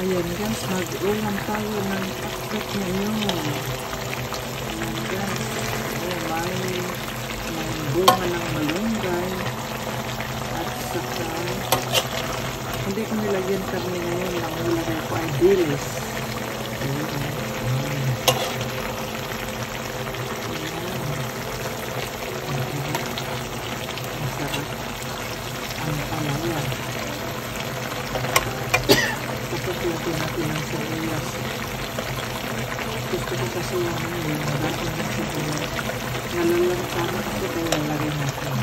Ayan guys, mag-ulam tayo ng pakit ngayon. Ayan guys. Ayan, may, may bunga ng malunggay. At saka, hindi ko nilagyan karne ngayon. Ang nilagay ko ay dilis. Ayan. Masarap. Ang palaya. Tapos lagyan natin ng sibuyas. Gusto ko kasi yung ano yung dati ng sibuyas. Nalalantan ako kaya lalagyan natin.